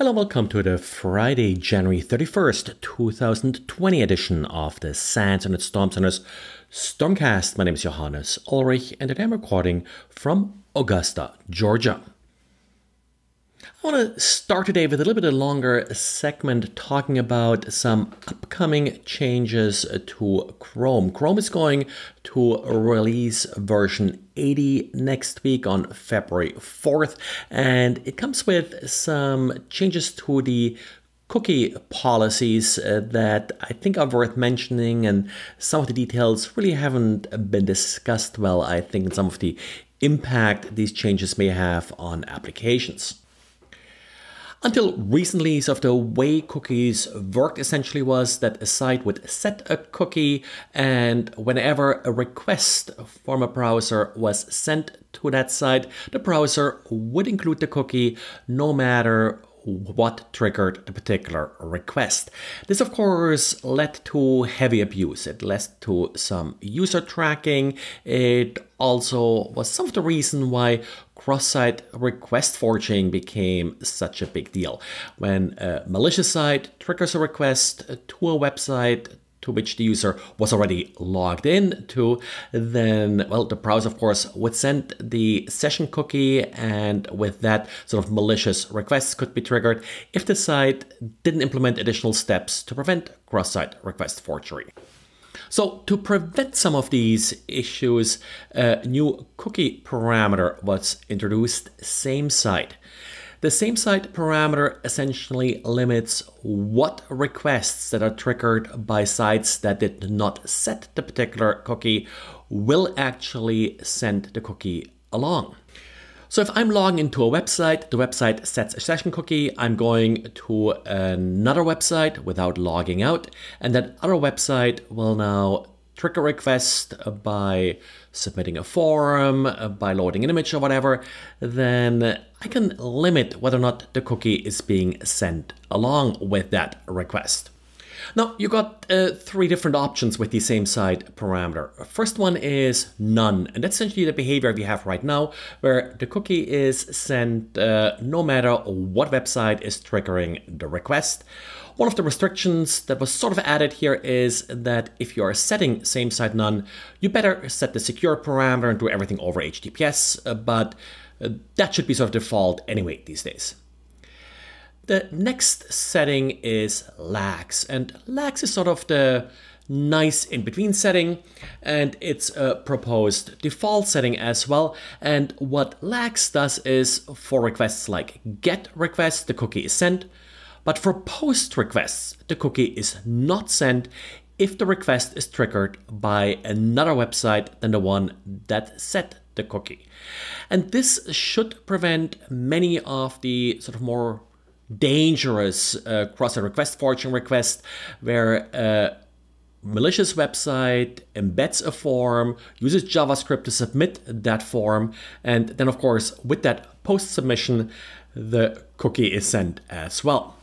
Hello, welcome to the Friday, January 31st, 2020 edition of the SANS and Storm Center's Stormcast. My name is Johannes Ulrich, and today I'm recording from Augusta, Georgia. I want to start today with a little bit longer segment talking about some upcoming changes to Chrome. Chrome is going to release version 80 next week on February 4th, and it comes with some changes to the cookie policies uh, that I think are worth mentioning, and some of the details really haven't been discussed well, I think, and some of the impact these changes may have on applications. Until recently, of the way cookies worked essentially was that a site would set a cookie and whenever a request from a browser was sent to that site, the browser would include the cookie no matter what triggered the particular request. This, of course, led to heavy abuse. It led to some user tracking. It also was some of the reason why cross-site request forging became such a big deal. When a malicious site triggers a request to a website to which the user was already logged in to, then, well, the browser, of course, would send the session cookie, and with that, sort of malicious requests could be triggered if the site didn't implement additional steps to prevent cross-site request forgery. So to prevent some of these issues, a new cookie parameter was introduced, same site. The same site parameter essentially limits what requests that are triggered by sites that did not set the particular cookie will actually send the cookie along. So if I'm logging into a website, the website sets a session cookie, I'm going to another website without logging out, and that other website will now trigger request by submitting a form, by loading an image or whatever, then I can limit whether or not the cookie is being sent along with that request. Now, you got uh, three different options with the same site parameter. First one is none, and that's essentially the behavior we have right now, where the cookie is sent uh, no matter what website is triggering the request. One of the restrictions that was sort of added here is that if you are setting same site none, you better set the secure parameter and do everything over HTTPS, uh, but uh, that should be sort of default anyway these days. The next setting is lax, and lax is sort of the nice in-between setting and it's a proposed default setting as well and what lax does is for requests like get request the cookie is sent but for post requests, the cookie is not sent if the request is triggered by another website than the one that set the cookie. And this should prevent many of the sort of more dangerous uh, cross-site request forging requests where a malicious website embeds a form, uses JavaScript to submit that form, and then of course with that post submission, the cookie is sent as well.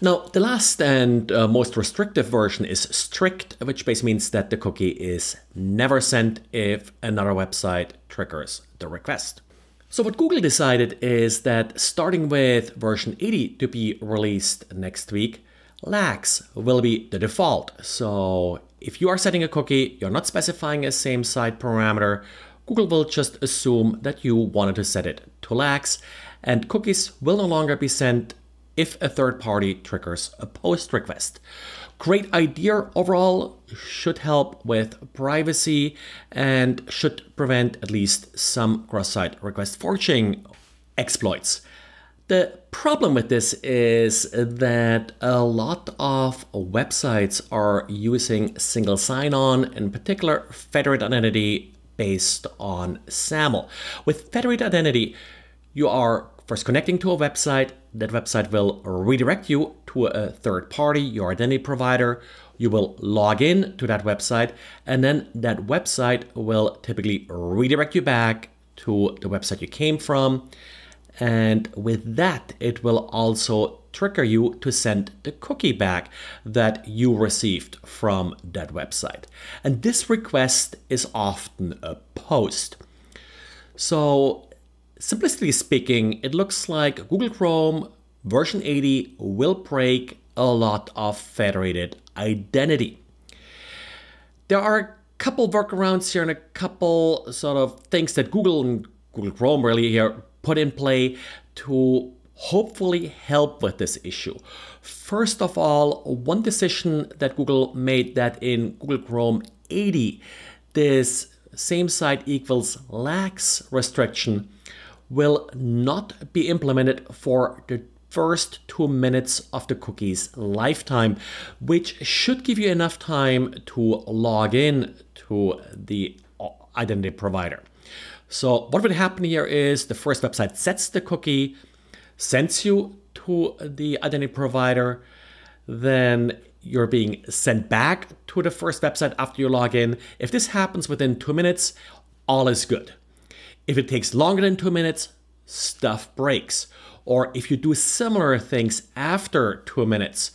Now, the last and uh, most restrictive version is strict, which basically means that the cookie is never sent if another website triggers the request. So what Google decided is that starting with version 80 to be released next week, lax will be the default. So if you are setting a cookie, you're not specifying a same site parameter, Google will just assume that you wanted to set it to lax and cookies will no longer be sent if a third party triggers a post request. Great idea overall, should help with privacy and should prevent at least some cross-site request forging exploits. The problem with this is that a lot of websites are using single sign-on, in particular federated identity based on SAML. With federated identity, you are first connecting to a website, that website will redirect you to a third party, your identity provider. You will log in to that website, and then that website will typically redirect you back to the website you came from. And with that, it will also trigger you to send the cookie back that you received from that website. And this request is often a post. So Simplistically speaking, it looks like Google Chrome version 80 will break a lot of federated identity. There are a couple workarounds here and a couple sort of things that Google and Google Chrome really here put in play to hopefully help with this issue. First of all, one decision that Google made that in Google Chrome 80, this same site equals lax restriction will not be implemented for the first two minutes of the cookie's lifetime, which should give you enough time to log in to the uh, identity provider. So what would happen here is the first website sets the cookie, sends you to the identity provider, then you're being sent back to the first website after you log in. If this happens within two minutes, all is good. If it takes longer than two minutes, stuff breaks. Or if you do similar things after two minutes,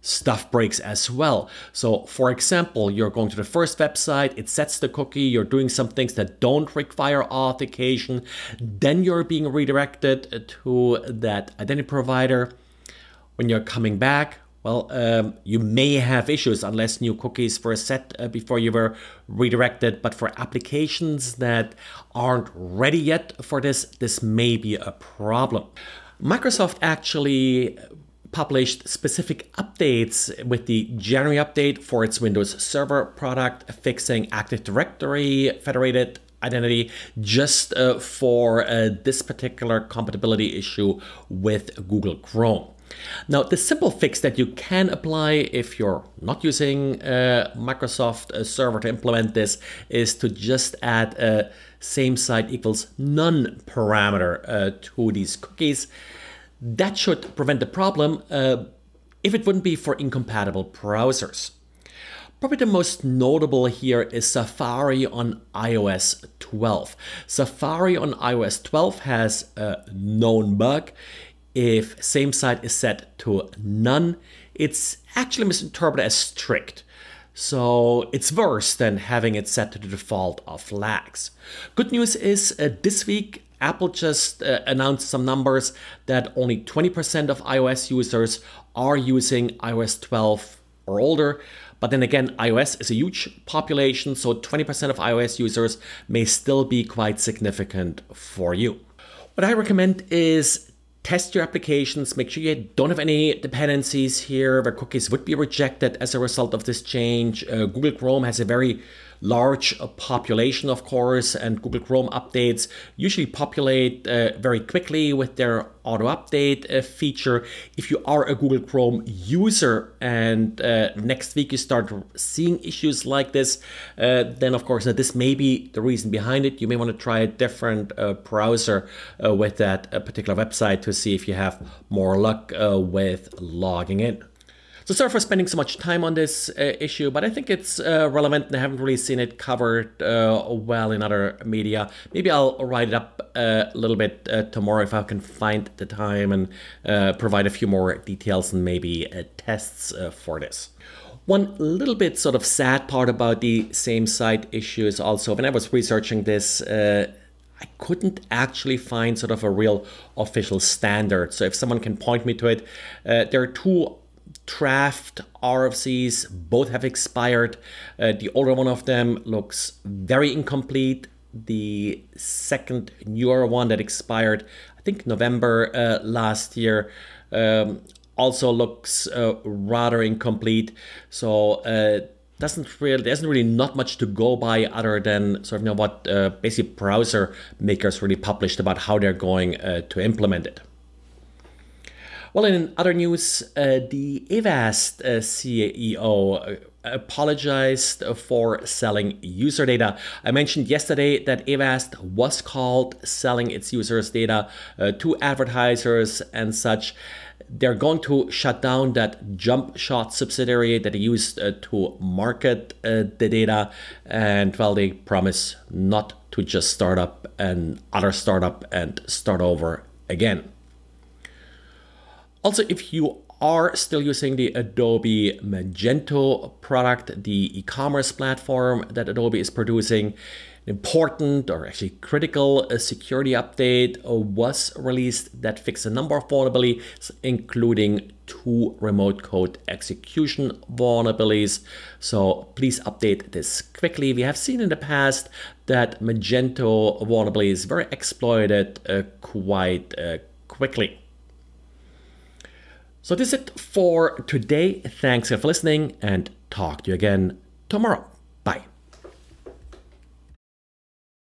stuff breaks as well. So for example, you're going to the first website, it sets the cookie, you're doing some things that don't require authentication, then you're being redirected to that identity provider. When you're coming back, well, um, you may have issues unless new cookies were set uh, before you were redirected. But for applications that aren't ready yet for this, this may be a problem. Microsoft actually published specific updates with the January update for its Windows Server product, fixing Active Directory federated identity just uh, for uh, this particular compatibility issue with Google Chrome. Now, the simple fix that you can apply if you're not using uh, Microsoft uh, Server to implement this is to just add a same site equals none parameter uh, to these cookies. That should prevent the problem uh, if it wouldn't be for incompatible browsers. Probably the most notable here is Safari on iOS 12. Safari on iOS 12 has a known bug if same site is set to none, it's actually misinterpreted as strict. So it's worse than having it set to the default of lax. Good news is uh, this week Apple just uh, announced some numbers that only 20% of iOS users are using iOS 12 or older. But then again, iOS is a huge population, so 20% of iOS users may still be quite significant for you. What I recommend is test your applications, make sure you don't have any dependencies here where cookies would be rejected as a result of this change. Uh, Google Chrome has a very large population, of course, and Google Chrome updates usually populate uh, very quickly with their auto update uh, feature. If you are a Google Chrome user and uh, next week you start seeing issues like this, uh, then of course this may be the reason behind it. You may want to try a different uh, browser uh, with that particular website to see if you have more luck with logging in. So sorry for spending so much time on this uh, issue, but I think it's uh, relevant and I haven't really seen it covered uh, well in other media. Maybe I'll write it up uh, a little bit uh, tomorrow if I can find the time and uh, provide a few more details and maybe tests for this. One little bit sort of sad part about the same site issue is also when I was researching this, I couldn't actually find sort of a real official standard. So if someone can point me to it, uh, there are two draft RFCs. Both have expired. Uh, the older one of them looks very incomplete. The second newer one that expired, I think November uh, last year, um, also looks uh, rather incomplete. So uh, doesn't really there's really not much to go by other than sort of you know what uh, basic browser makers really published about how they're going uh, to implement it. Well, in other news, uh, the Avast uh, CEO uh, apologized for selling user data. I mentioned yesterday that Avast was called selling its users' data uh, to advertisers and such. They're going to shut down that JumpShot subsidiary that they used uh, to market uh, the data. And well, they promise not to just start up another startup and start over again. Also, if you are still using the Adobe Magento product, the e-commerce platform that Adobe is producing, an important or actually critical uh, security update uh, was released that fixed a number of vulnerabilities, including two remote code execution vulnerabilities. So please update this quickly. We have seen in the past that Magento vulnerabilities were exploited uh, quite uh, quickly. So this is it for today. Thanks for listening and talk to you again tomorrow. Bye.